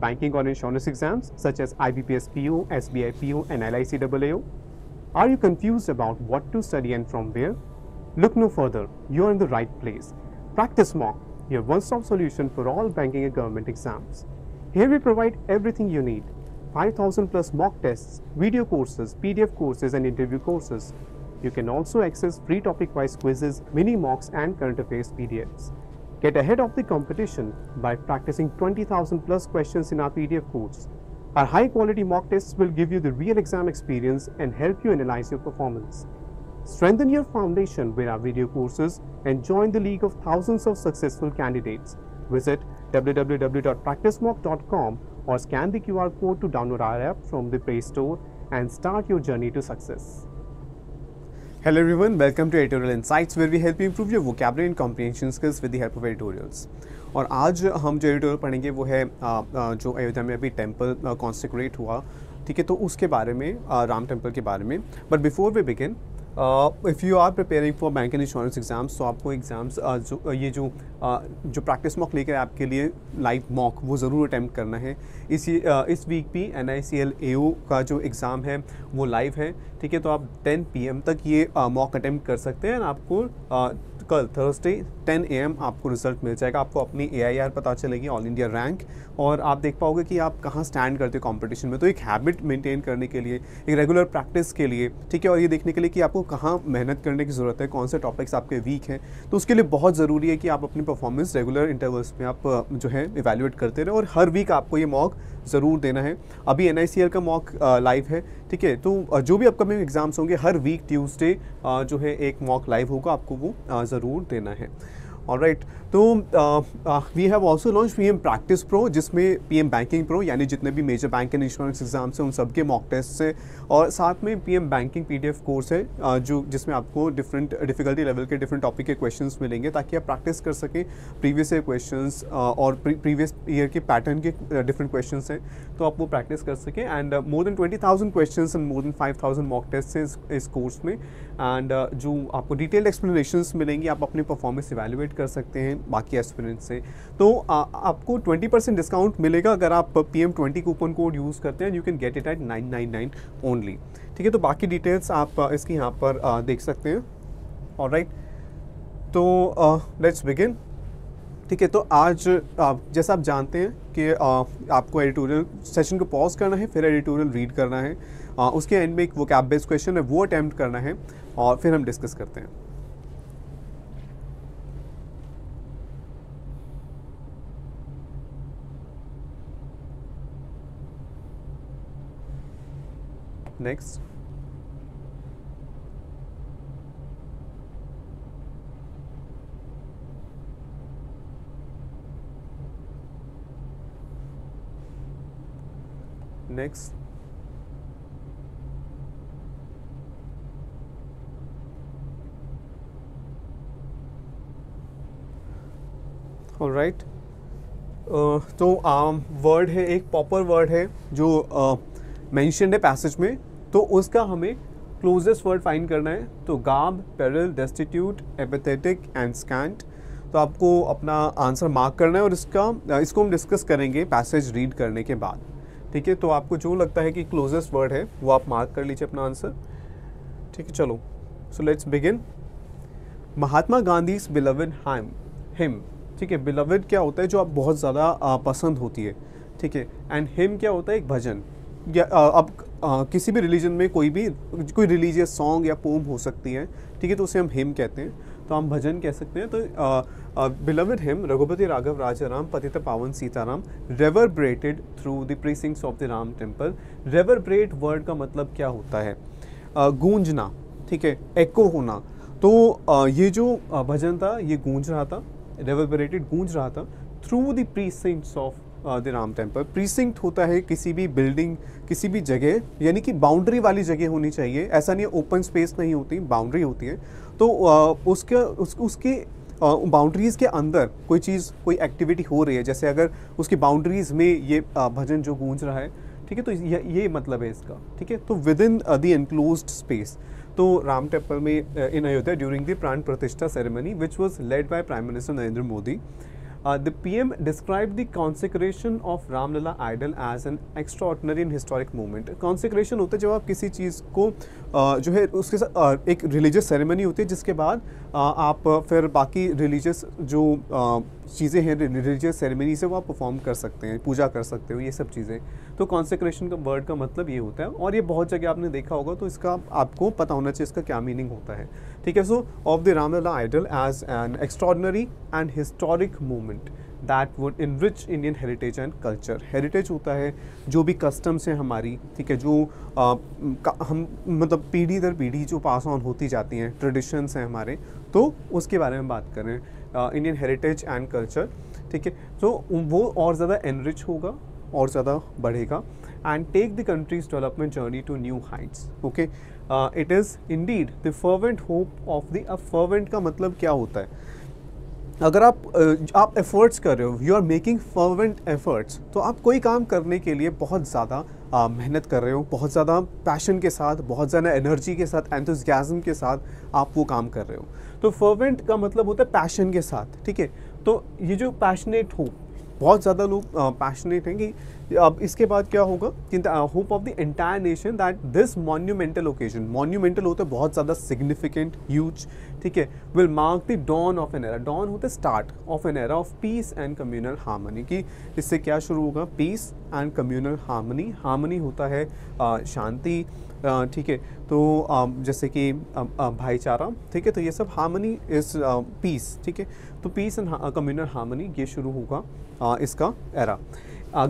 banking or insurance exams such as IBPS PO, SBI PO, and LIC AAO? Are you confused about what to study and from where? Look no further, you're in the right place. Practice Mock, your one stop solution for all banking and government exams. Here we provide everything you need 5000 plus mock tests, video courses, PDF courses, and interview courses. You can also access free topic wise quizzes, mini mocks, and current affairs PDFs. Get ahead of the competition by practicing 20,000 plus questions in our PDF course. Our high quality mock tests will give you the real exam experience and help you analyze your performance. Strengthen your foundation with our video courses and join the league of thousands of successful candidates. Visit www.practicemock.com or scan the QR code to download our app from the Play Store and start your journey to success. Hello everyone, welcome to Editorial Insights where we help you improve your vocabulary and comprehension skills with the help of editorials. और आज हम जो editorial पढ़ेंगे वो है जो अयोध्या में अभी टेंपल कॉन्सिक्रेट हुआ ठीक है तो उसके बारे में राम टेंपल के बारे में but before we begin if you are preparing for bank and insurance exams तो आपको एग्ज़ाम्स जो ये जो uh, जो प्रैक्टिस मॉक लेकर आपके लिए लाइव मॉक वो ज़रूर अटैम्प्ट करना है। इसी uh, इस वीक भी N I C L A ओ का जो एग्ज़ाम है वो लाइव है ठीक है? तो आप 10 पी एम तक ये मॉक uh, अटैम्प्ट कर सकते हैं आपको कल थर्सडे 10 एम आपको रिज़ल्ट मिल जाएगा। आपको अपनी ए आई आर पता चलेगी ऑल इंडिया रैंक और आप देख पाओगे कि आप कहाँ स्टैंड करते हो कॉम्पिटिशन में। तो एक हैबिट मेंटेन करने के लिए, एक रेगुलर प्रैक्टिस के लिए, ठीक है? और ये देखने के लिए कि आपको कहाँ मेहनत करने की ज़रूरत है, कौन से टॉपिक्स आपके वीक हैं। तो उसके लिए बहुत ज़रूरी है कि आप अपनी परफॉर्मेंस रेगुलर इंटरवल्स में आप जो है इवेल्यूएट करते रहे। और हर वीक आपको ये मॉक ज़रूर देना है। अभी एन का मॉक लाइव है। ठीक है तो जो भी अपकमिंग एग्ज़ाम्स होंगे, हर वीक ट्यूसडे जो है एक मॉक लाइव होगा, आपको वो ज़रूर देना है। और राइट तो we have also launch P M practice pro जिसमें पी एम बैंकिंग प्रो यानी जितने भी major bank and insurance exams हैं उन सबके मॉक टेस्ट हैं। और साथ में P M banking P D F course है uh, जो जिसमें आपको डिफरेंट डिफिकल्टी लेवल के डिफरेंट टॉपिक के क्वेश्चन मिलेंगे ताकि आप प्रैक्टिस कर सकें प्रीवियस ईयर क्वेश्चन और प्रीवियस ईयर के पैटर्न के डिफरेंट uh, क्वेश्चन हैं। तो आप वो प्रैक्टिस कर सकें and more than twenty thousand question and more than five thousand mock test हैं इस कोर्स में। एंड uh, जो आपको डिटेल्ड एक्सप्लेनेशन मिलेंगी आप अपनी परफॉर्मेंस इवेल्युएट कर सकते हैं बाकी एस्पिरेंट्स से। तो आ, आपको 20 परसेंट डिस्काउंट मिलेगा अगर आप P M twenty coupon code use करते हैं you can get it at nine nine nine only ठीक है तो बाकी डिटेल्स आप इसकी यहाँ पर आ, देख सकते हैं। और राइट तो लेट्स बिगिन ठीक है तो आज जैसा आप जानते हैं कि आ, आपको एडिटोरियल सेशन को पॉज करना है फिर एडिटोरियल रीड करना है। आ, उसके एंड में एक वो कैब बेस्ड क्वेश्चन है वो अटैम्प्ट करना है और फिर हम डिस्कस करते हैं। Next. Next. All right. Uh, तो वर्ड uh, है एक प्रॉपर वर्ड है जो मैंशनड uh, है पैसेज में. तो उसका हमें क्लोजेस्ट वर्ड फाइंड करना है तो गाब पेरल डेस्टिट्यूट एपेथेटिक एंड स्कैंट तो आपको अपना आंसर मार्क करना है और इसका, इसको हम डिस्कस करेंगे पैसेज रीड करने के बाद। ठीक है? तो आपको जो लगता है कि क्लोजेस्ट वर्ड है, वो आप मार्क कर लीजिए अपना आंसर ठीक है? चलो। So let's begin Mahatma Gandhi beloved hymn him ठीक है? बिलवड क्या होता है? जो आप बहुत ज़्यादा पसंद होती है। ठीक है? एंड हिम क्या होता है? एक भजन। या अब आ, किसी भी रिलीजन में कोई भी कोई रिलीजियस सॉन्ग या पोम हो सकती है ठीक है तो उसे हम हिम कहते हैं। तो हम भजन कह सकते हैं। तो beloved hymn Raghupati Raghav Raja Ram patit pavan Sitaram reverberated through the precincts of the Ram temple reverberate word का मतलब क्या होता है? गूंजना ठीक है एको होना। तो आ, ये जो भजन था ये गूंज रहा था रेवरब्रेटेड गूंज रहा था। Through the precincts of the Ram temple precinct होता है किसी भी बिल्डिंग किसी भी जगह यानी कि बाउंड्री वाली जगह होनी चाहिए। ऐसा नहीं ओपन स्पेस नहीं होती बाउंड्री होती है। तो उसके उस, उसके बाउंड्रीज़ के अंदर कोई चीज़ कोई एक्टिविटी हो रही है। जैसे अगर उसकी बाउंड्रीज़ में ये भजन जो गूंज रहा है ठीक है तो ये, ये मतलब है इसका ठीक है? तो within the enclosed space तो राम टेंपल में इन Ayodhya during the Pran Pratishtha ceremony which was led by prime minister Narendra Modi the PM describe the consecration of Ramlalla idol as an extraordinary in historic movement consecration होता है जब आप किसी चीज़ को uh, जो है उसके साथ uh, एक रिलीजियस सेरेमनी होती है जिसके बाद uh, आप फिर बाकी रिलीजियस जो चीज़ें हैं रिलीजियस सेरेमनी से वो आप परफॉर्म कर सकते हैं पूजा कर सकते हो ये सब चीज़ें। तो कॉन्सेक्रेशन का वर्ड का मतलब ये होता है और ये बहुत जगह आपने देखा होगा तो इसका आपको पता होना चाहिए इसका क्या मीनिंग होता है। ठीक है so of the Ramlalla idol as an extraordinary and historic movement that would enrich Indian heritage and culture heritage होता है जो भी कस्टम्स हैं हमारी ठीक है जो आ, हम मतलब पीढ़ी दर पीढ़ी जो पास ऑन होती जाती हैं ट्रेडिशंस हैं हमारे तो उसके बारे में बात करें इंडियन हेरिटेज एंड कल्चर ठीक है तो वो और ज़्यादा एनरिच होगा और ज़्यादा बढ़ेगा and take the country's development journey to new heights okay it is indeed the fervent hope of the fervent का मतलब क्या होता है? अगर आप आप एफर्ट्स कर रहे हो you are making fervent efforts तो आप कोई काम करने के लिए बहुत ज़्यादा मेहनत कर रहे हो, बहुत ज़्यादा पैशन के साथ, बहुत ज़्यादा एनर्जी के साथ एंथुजियाज़म के साथ आप वो काम कर रहे हो। तो फर्वेंट का मतलब होता है पैशन के साथ, ठीक है? तो ये जो पैशनेट हो बहुत ज़्यादा लोग पैशनेट हैं कि अब इसके बाद क्या होगा कि hope of the entire nation that this monumental occasion monumental होते बहुत ज़्यादा सिग्निफिकेंट ह्यूज ठीक है will mark the dawn of an era dawn होते start of an era of peace and communal harmony कि इससे क्या शुरू होगा? Peace and communal harmony harmony होता है शांति ठीक है तो जैसे कि भाईचारा ठीक है तो ये सब हार्मनी इज़ पीस ठीक है तो पीस एंड कम्युनल हार्मनी ये शुरू होगा इसका era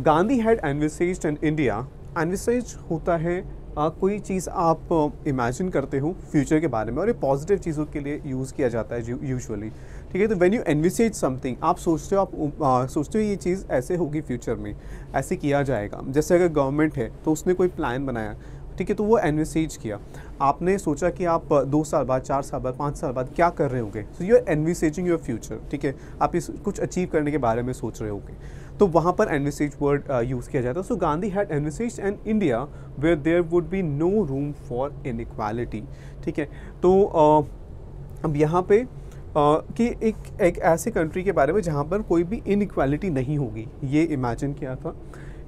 Gandhi had envisage in India envisage होता है आ, कोई चीज़ आप इमेजिन करते हो फ्यूचर के बारे में और ये पॉजिटिव चीज़ों के लिए यूज़ किया जाता है यूजुअली ठीक है तो व्हेन यू एनविसेज समथिंग आप सोचते हो आप आ, सोचते हो ये चीज़ ऐसे होगी फ्यूचर में ऐसे किया जाएगा. जैसे अगर गवर्नमेंट है तो उसने कोई प्लान बनाया. ठीक है तो वो एनविसेज किया। आपने सोचा कि आप दो साल बाद चार साल बाद पाँच साल बाद क्या कर रहे होंगे? So you are envisaging your future ठीक है? आप इस कुछ अचीव करने के बारे में सोच रहे होंगे। तो वहाँ पर एनविसेज वर्ड यूज़ किया जाता है। So Gandhi had envisaged and India where there would be no room for inequality ठीक है? तो uh, अब यहाँ पे Uh, कि एक एक ऐसे कंट्री के बारे में जहाँ पर कोई भी इनक्वालिटी नहीं होगी। ये इमेजिन किया था।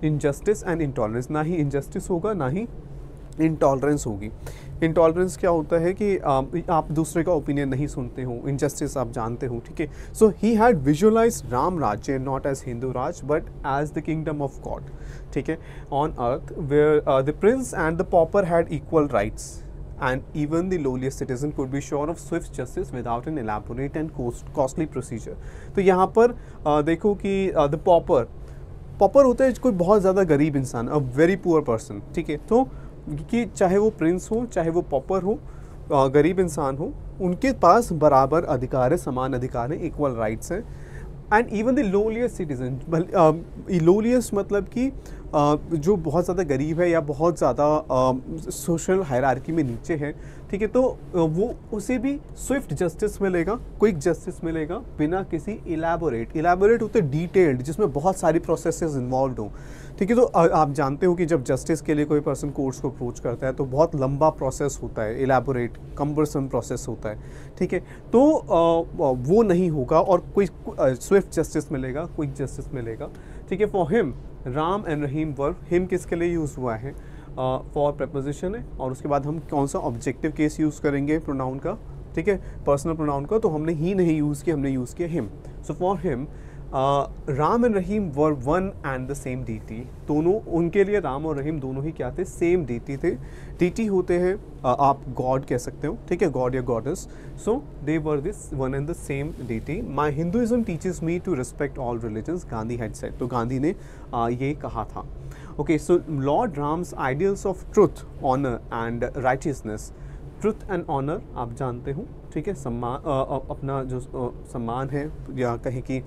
इनजस्टिस एंड इंटॉलरेंस ना ही इनजस्टिस होगा ना ही इंटॉलरेंस होगी। इंटॉलरेंस क्या होता है कि आप दूसरे का ओपिनियन नहीं सुनते हो इनजस्टिस आप जानते हो ठीक है? So he had visualise Ram Rajya not as Hindu Raj but as the kingdom of God ठीक है? On earth where the prince and the pauper had equal rights even the lowliest citizen could be sure of swift justice without an elaborate and cost, costly procedure. तो यहाँ पर uh, देखो कि the popper popper होता है कोई बहुत ज़्यादा गरीब इंसान अ वेरी पुअर पर्सन ठीक है? तो कि चाहे वो प्रिंस हो, चाहे वो पॉपर हो गरीब इंसान हो, उनके पास बराबर अधिकार है, समान अधिकार है इक्वल राइट्स हैं। And even the lowliest citizen lowliest मतलब कि जो बहुत ज़्यादा गरीब है या बहुत ज़्यादा सोशल हायरार्की में नीचे है, ठीक है तो वो उसे भी स्विफ्ट जस्टिस मिलेगा क्विक जस्टिस मिलेगा, बिना किसी इलेबोरेट इलेबोरेट होते डिटेल्ड जिसमें बहुत सारी प्रोसेसेस इन्वॉल्व हों। ठीक है तो आप जानते हो कि जब जस्टिस के लिए कोई पर्सन कोर्ट्स को अप्रोच करता है तो बहुत लंबा प्रोसेस होता है इलेबोरेट कम्बरसम प्रोसेस होता है, ठीक है तो वो नहीं होगा और कोई स्विफ्ट जस्टिस मिलेगा क्विक जस्टिस मिलेगा, ठीक है for him Ram and Rahim verb him किसके लिए यूज़ हुआ है? फॉर uh, प्रपोजिशन है और उसके बाद हम कौन सा ऑब्जेक्टिव केस यूज़ करेंगे प्रोनाउन का ठीक है? पर्सनल प्रोनाउन का तो हमने ही नहीं यूज़ किया हमने यूज़ किया him so for him Ram and Rahim were one and the same deity दोनों, उनके लिए राम और रहीम दोनों ही क्या थे? सेम डीटी थे। डीटी होते हैं आप गॉड कह सकते हो, ठीक है? गॉड या goddess so they were this one and the same deity my Hinduism teaches me to respect all religions Gandhi had said तो गांधी ने ये कहा था। Okay so lord Ram's ideals of truth honour and righteousness truth and honour आप जानते हो, ठीक है? सम्मान अपना जो सम्मान है, या कहें कि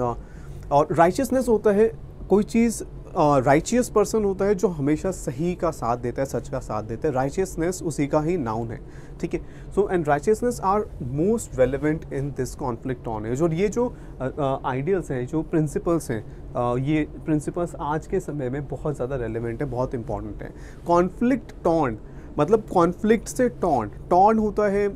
और राइचियसनेस होता है कोई चीज़ राइचियस पर्सन होता है जो हमेशा सही का साथ देता है सच का साथ देता है। राइचियसनेस उसी का ही नाउन है ठीक है? So and righteousness are most relevant in this conflict on age और ये जो आइडियल्स हैं जो प्रिंसिपल्स हैं uh, ये प्रिंसिपल्स आज के समय में बहुत ज़्यादा रेलिवेंट है बहुत इंपॉर्टेंट है। कॉन्फ्लिक्ट टॉन्ड मतलब कॉन्फ्लिक्ट से टॉन्ड टॉन्ड होता है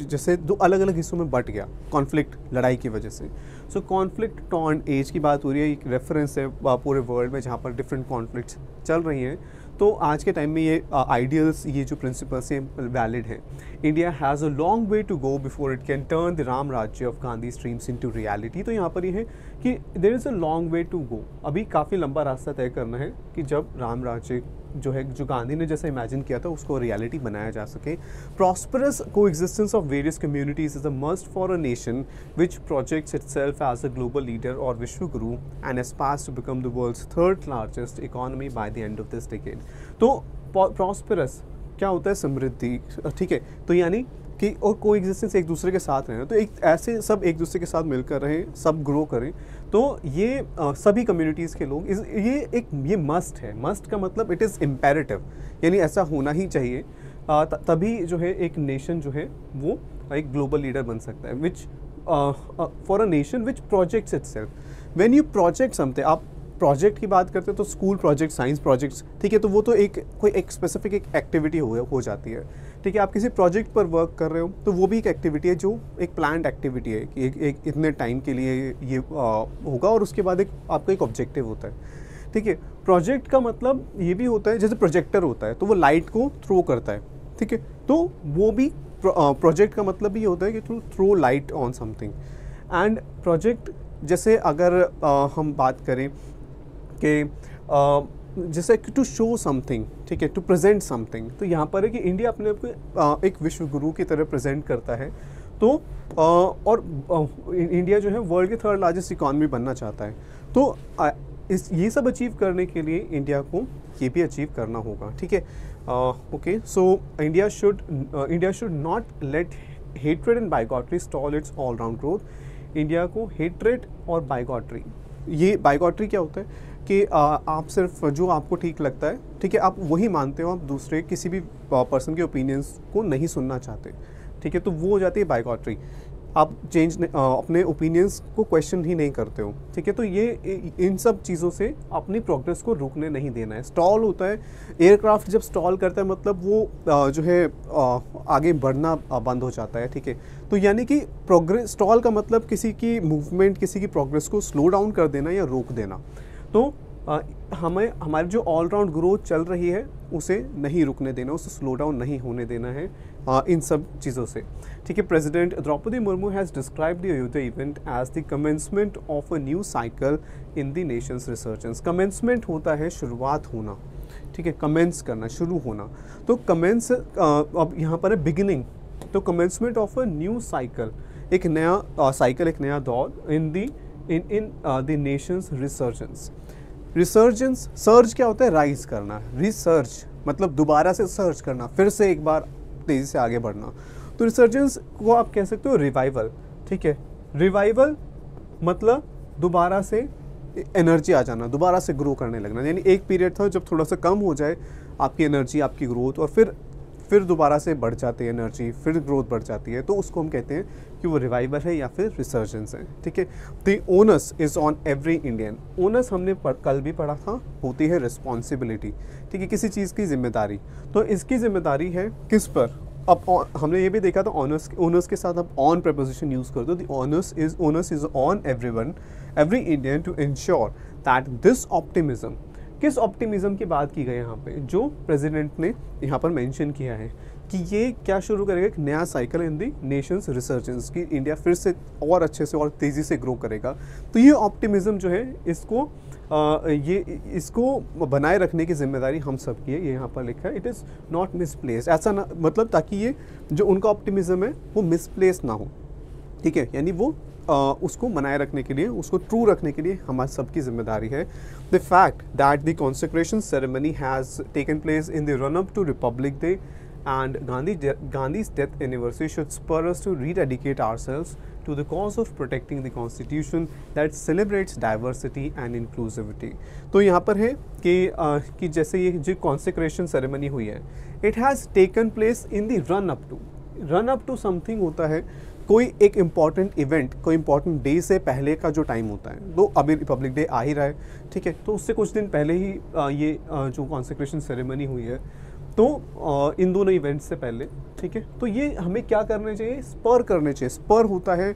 जैसे दो अलग अलग हिस्सों में बट गया कॉन्फ्लिक्ट लड़ाई की वजह से। सो कॉन्फ्लिक्ट टॉन एज की बात हो रही है, एक रेफरेंस है पूरे वर्ल्ड में जहाँ पर डिफरेंट कॉन्फ्लिक्ट चल रही हैं। तो आज के टाइम में ये आइडियल्स ये जो प्रिंसिपल्स हैं वैलिड हैं। India has a long way to go before it can turn the Ram Rajya of Gandhi streams into reality reality तो यहाँ पर ये है कि there is a long way to go अभी काफ़ी लंबा रास्ता तय करना है कि जब राम राज्य जो है, जो गांधी ने जैसे इमेजिन किया था, उसको रियलिटी बनाया जा सके। Prosperous coexistence of various communities is a must for a nation which projects itself as a global leader और Vishwa Guru and aspires to become the world's third largest economy by the end of this decade तो prosperous क्या होता है? समृद्धि, ठीक है? तो यानी कि और को एग्जिस्टेंस एक दूसरे के साथ रहें। तो एक ऐसे सब एक दूसरे के साथ मिलकर रहें सब ग्रो करें। तो ये आ, सभी कम्युनिटीज़ के लोग इस ये एक ये मस्ट है। मस्ट का मतलब इट इज़ इम्पेरेटिव यानी ऐसा होना ही चाहिए। आ, त, तभी जो है एक नेशन जो है वो एक ग्लोबल लीडर बन सकता है। Which for a nation which projects itself when you project something आप प्रोजेक्ट की बात करते हैं तो स्कूल प्रोजेक्ट साइंस प्रोजेक्ट्स ठीक है तो वो तो एक कोई एक स्पेसिफिक एक एक्टिविटी हो हो जाती है। ठीक है आप किसी प्रोजेक्ट पर वर्क कर रहे हो तो वो भी एक एक्टिविटी है जो एक प्लान एक्टिविटी है कि एक, एक इतने टाइम के लिए ये आ, होगा और उसके बाद एक आपका एक ऑब्जेक्टिव होता है। ठीक है प्रोजेक्ट का मतलब ये भी होता है जैसे प्रोजेक्टर होता है तो वो लाइट को थ्रो करता है। ठीक है तो वो भी प्रोजेक्ट का मतलब ये होता है कि to throw light on something and project जैसे अगर आ, हम बात करें कि जैसे टू शो समथिंग ठीक है टू प्रेजेंट समथिंग तो यहाँ पर है कि इंडिया अपने आप को एक विश्व गुरु की तरह प्रेजेंट करता है। तो आ, और आ, इंडिया जो है वर्ल्ड के थर्ड लार्जेस्ट इकॉनमी बनना चाहता है। तो आ, इस ये सब अचीव करने के लिए इंडिया को ये भी अचीव करना होगा ठीक है? Okay so India should India should not let hatred and bigotry stall its all round growth India को हेट्रेड और बाइगॉटरी ये बाइगॉटरी क्या होता है? कि आप सिर्फ़ जो आपको ठीक लगता है, ठीक है, आप वही मानते हो, आप दूसरे किसी भी पर्सन के ओपिनियंस को नहीं सुनना चाहते, ठीक है तो वो हो जाती है बाइकॉट्री आप चेंज अपने ओपिनियंस को क्वेश्चन ही नहीं करते हो, ठीक है तो ये इन सब चीज़ों से अपनी प्रोग्रेस को रुकने नहीं देना है। स्टॉल होता है एयरक्राफ्ट जब स्टॉल करता है मतलब वो जो है आगे बढ़ना बंद हो जाता है, ठीक है तो यानी कि प्रोग्रेस स्टॉल का मतलब किसी की मूवमेंट किसी की प्रोग्रेस को स्लो डाउन कर देना या रोक देना। तो हमें हमारी जो ऑलराउंड ग्रोथ चल रही है उसे नहीं रुकने देना उसे स्लो डाउन नहीं होने देना है आ, इन सब चीज़ों से। ठीक है president Draupadi Murmu has describe the Ayodhya event as the commencement of a new cycle in the nation's resurgence commencement होता है शुरुआत होना। ठीक है कमेंस करना शुरू होना। तो कमेंस अब यहाँ पर है बिगिनिंग तो commencement of a new cycle एक नया साइकिल एक नया दौर in the in in the nation's resurgence resurgence surge क्या होता है? राइज करना। रिसर्च मतलब दोबारा से सर्च करना, फिर से एक बार तेज़ी से आगे बढ़ना। तो रिसर्जेंस को आप कह सकते हो रिवाइवल ठीक है? रिवाइवल मतलब दोबारा से एनर्जी आ जाना, दोबारा से ग्रो करने लगना। यानी एक पीरियड था जब थोड़ा सा कम हो जाए, आपकी एनर्जी आपकी ग्रोथ और फिर फिर दोबारा से बढ़ जाती है एनर्जी फिर ग्रोथ बढ़ जाती है तो उसको हम कहते हैं कि वो रिवाइवल है या फिर रिसर्जेंस है, ठीक है? The onus is on every Indian onus हमने कल भी पढ़ा था, होती है रिस्पॉन्सिबिलिटी ठीक है? किसी चीज़ की ज़िम्मेदारी। तो इसकी ज़िम्मेदारी है किस पर? अब हमने ये भी देखा था ऑनर्स ओनर्स के साथ आप ऑन प्रपोजिशन यूज़ कर दो the onus is onus is on everyone every Indian to ensure that this optimism किस ऑप्टिमिज्म की बात की गई यहाँ पे जो प्रेसिडेंट ने यहाँ पर मेंशन किया है कि ये क्या शुरू करेगा एक नया साइकिल इन दी नेशंस रिसर्चेंस की इंडिया फिर से और अच्छे से और तेज़ी से ग्रो करेगा। तो ये ऑप्टिमिज्म जो है इसको आ, ये इसको बनाए रखने की ज़िम्मेदारी हम सब की है ये यहाँ पर लिखा है। इट इज़ नॉट मिसप्लेस ऐसा ना मतलब ताकि ये जो उनका ऑप्टिमिज्म है वो मिसप्लेस ना हो। ठीक है? यानी वो उसको मनाए रखने के लिए उसको ट्रू रखने के लिए हमारे सबकी ज़िम्मेदारी है। The fact that the consecration ceremony has taken place in the run up to Republic Day and Gandhi Gandhi death anniversary should spur to rededicate ourselves to the cause of protecting the constitution that celebrates diversity and inclusivity तो यहाँ पर है कि, आ, कि जैसे ये जो consecration ceremony हुई है it has taken place in the run up to run up to something होता है कोई एक इंपॉर्टेंट इवेंट कोई इंपॉर्टेंट डे से पहले का जो टाइम होता है तो अभी रिपब्लिक डे आ ही रहा है, ठीक है? तो उससे कुछ दिन पहले ही ये जो कॉन्सेक्रेशन सेरेमनी हुई है तो इन दोनों इवेंट्स से पहले, ठीक है? तो ये हमें क्या करने चाहिए? स्पर करने चाहिए। स्पर होता है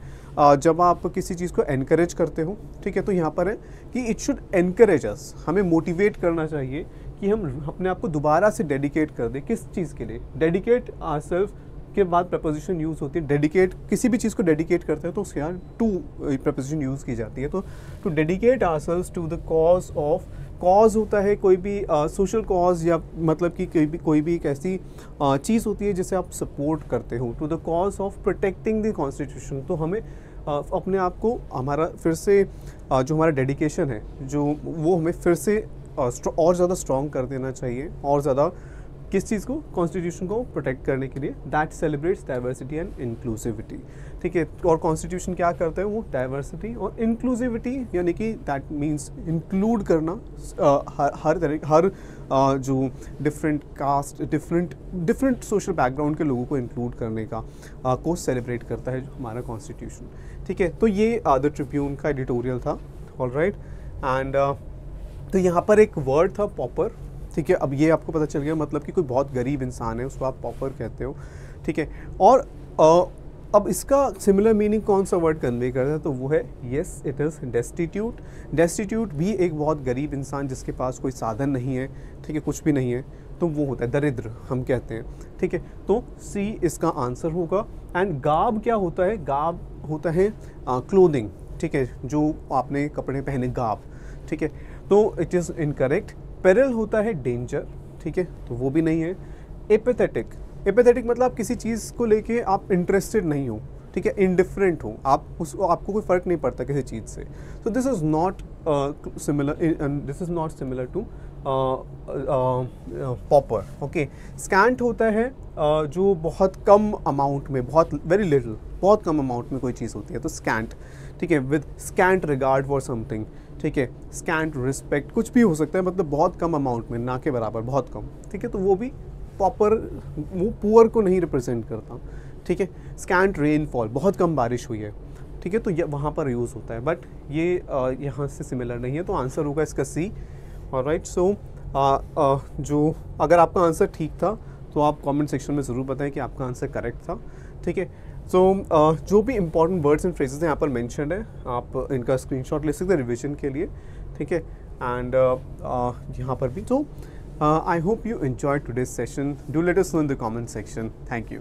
जब आप किसी चीज़ को एनकरेज करते हो, ठीक है? तो यहाँ पर है कि इट शुड एनकरेज अस हमें मोटिवेट करना चाहिए कि हम अपने आप को दोबारा से डेडिकेट कर दें। किस चीज़ के लिए? डेडिकेट आर सेल्फ के बाद प्रपोजिशन यूज़ होती है। डेडिकेट किसी भी चीज़ को डेडिकेट करते हैं तो उसके यहाँ टू प्रपोजिशन यूज़ की जाती है। तो to dedicate our to the cause of cause होता है कोई भी सोशल uh, कॉज या मतलब कि कोई भी कोई भी एक ऐसी uh, चीज़ होती है जिसे आप सपोर्ट करते हो। To the cause of protecting the constitution तो हमें uh, अपने आप को हमारा फिर से uh, जो हमारा डेडिकेशन है जो वो हमें फिर से uh, और ज़्यादा स्ट्रॉन्ग कर देना चाहिए और ज़्यादा किस चीज़ को? कॉन्स्टिट्यूशन को प्रोटेक्ट करने के लिए। That celebrates diversity and inclusivity ठीक है और कॉन्स्टिट्यूशन क्या करता है? वो डाइवर्सिटी और इंक्लूसिविटी यानी कि दैट मीन्स इंक्लूड करना uh, हर हर तरह हर uh, जो different caste different different social background के लोगों को इंक्लूड करने का uh, को सेलिब्रेट करता है हमारा कॉन्स्टिट्यूशन ठीक है तो ये द ट्रिब्यून का एडिटोरियल था ऑल राइट एंड तो यहाँ पर एक वर्ड था पॉपर ठीक है अब ये आपको पता चल गया मतलब कि कोई बहुत गरीब इंसान है उसको आप पॉपर कहते हो ठीक है? और आ, अब इसका सिमिलर मीनिंग कौन सा वर्ड कन्वे करता है? तो वो है yes it is destitute destitute भी एक बहुत गरीब इंसान जिसके पास कोई साधन नहीं है ठीक है कुछ भी नहीं है तो वो होता है दरिद्र हम कहते हैं ठीक है? तो सी इसका आंसर होगा एंड गाब क्या होता है? गाब होता है क्लोदिंग ठीक है जो आपने कपड़े पहने गाब ठीक है? तो इट इज़ इनकरेक्ट पेरल होता है डेंजर ठीक है? तो वो भी नहीं है। एपेथेटिक एपेथेटिक मतलब आप किसी चीज़ को लेके आप इंटरेस्टेड नहीं हो ठीक है? इनडिफरेंट हो। आप उस आपको कोई फ़र्क नहीं पड़ता किसी चीज़ से। तो this is not similar this is not similar to pauper okay scant होता है uh, जो बहुत कम अमाउंट में बहुत वेरी लिटल बहुत कम अमाउंट में कोई चीज़ होती है तो स्कैंट ठीक है? With scant regard for something ठीक है स्कैंट रिस्पेक्ट कुछ भी हो सकता है मतलब बहुत कम अमाउंट में, ना के बराबर, बहुत कम, ठीक है तो वो भी प्रॉपर वो पुअर को नहीं रिप्रेजेंट करता, ठीक है स्कैंट रेनफॉल बहुत कम बारिश हुई है, ठीक है तो ये वहाँ पर यूज़ होता है बट ये यहाँ से सिमिलर नहीं है तो आंसर होगा इसका सी और राइट सो जो, अगर आपका आंसर ठीक था तो आप कमेंट सेक्शन में ज़रूर बताएँ कि आपका आंसर करेक्ट था, ठीक है सो so, uh, जो भी इंपॉर्टेंट वर्ड्स एंड फ्रेजेस हैं यहाँ पर मैंशन है आप इनका स्क्रीनशॉट ले सकते हैं रिविजन के लिए ठीक है? एंड uh, uh, यहाँ पर भी। तो I hope you enjoy today's session do let us know in the comment section thank you